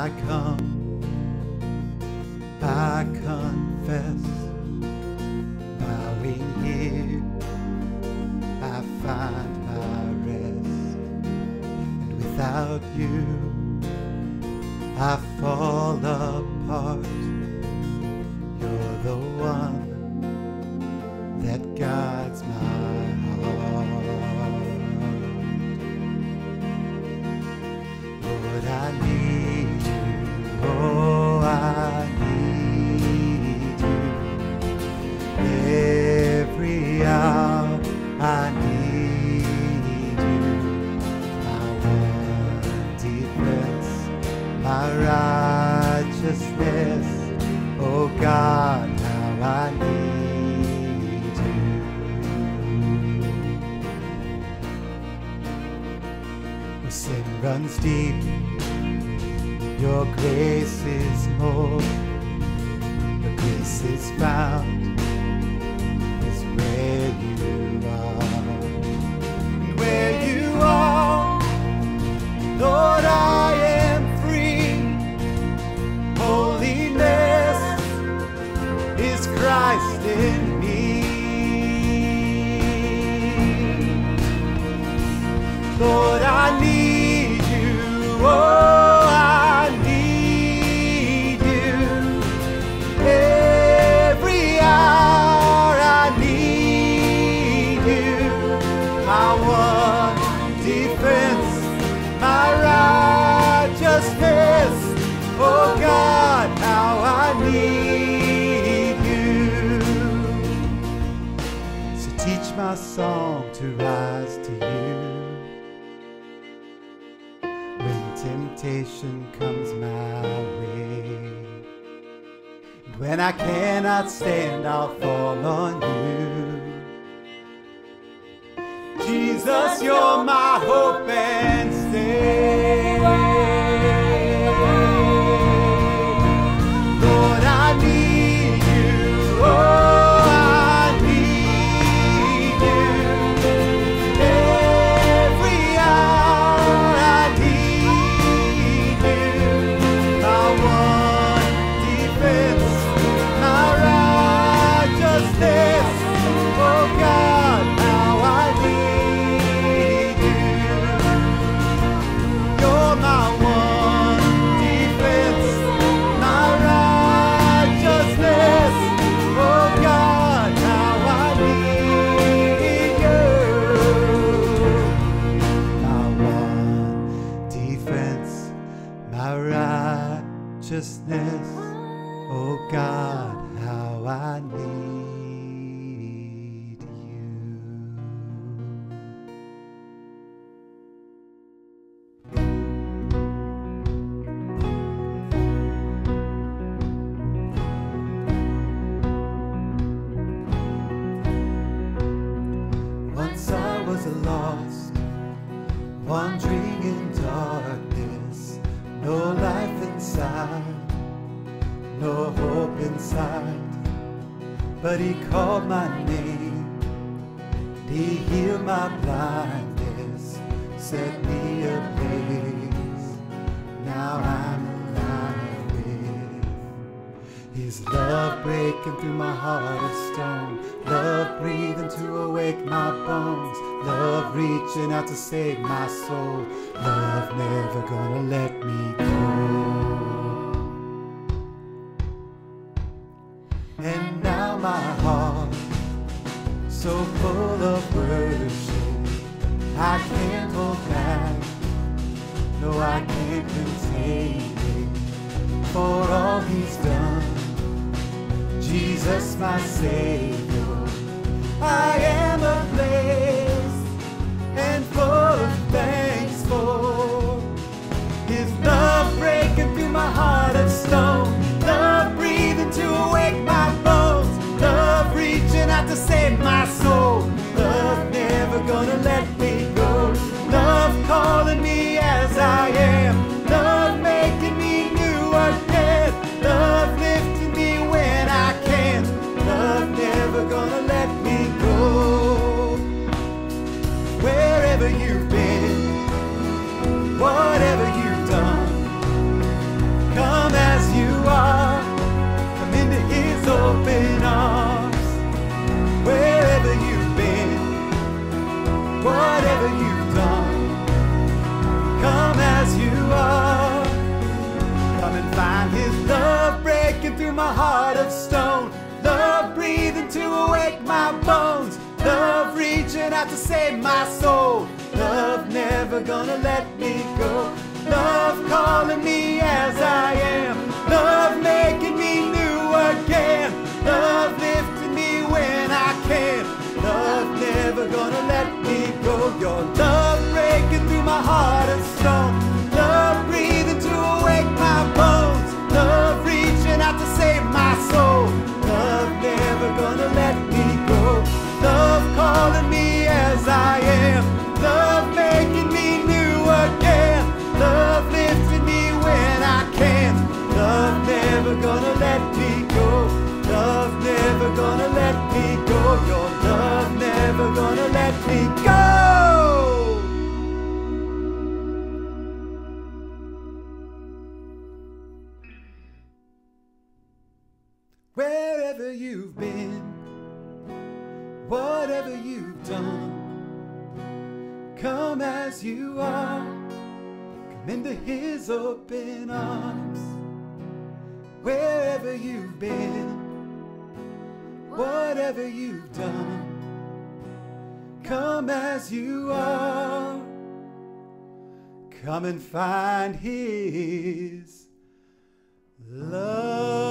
I come, I confess, bowing here, I find my rest. And without you, I fall apart. You're the one my righteousness. Oh God, how I need you. Where sin runs deep, your grace is more. Your grace is found My one defense, my righteousness. Oh God, how I need you. So teach my song to rise to you. When temptation comes my way. And when I cannot stand, I'll fall on you. Jesus, you're my righteousness. Oh God, how I need But he called my name, he healed my blindness, set me ablaze. Now I'm alive his love breaking through my heart of stone. Love breathing to awake my bones. Love reaching out to save my soul. Love never gonna let me go. So full of worship, I can't hold back. No, I can't contain it. For all he's done. Jesus, my Savior. find his love breaking through my heart of stone. Love breathing to awake my bones. Love reaching out to save my soul. Love never gonna let me go. Love calling. gonna let me go. Your love never gonna let me go. Wherever you've been, whatever you've done, come as you are, come into His open arms. Wherever you've been, whatever you've done. Come as you are, come and find His love.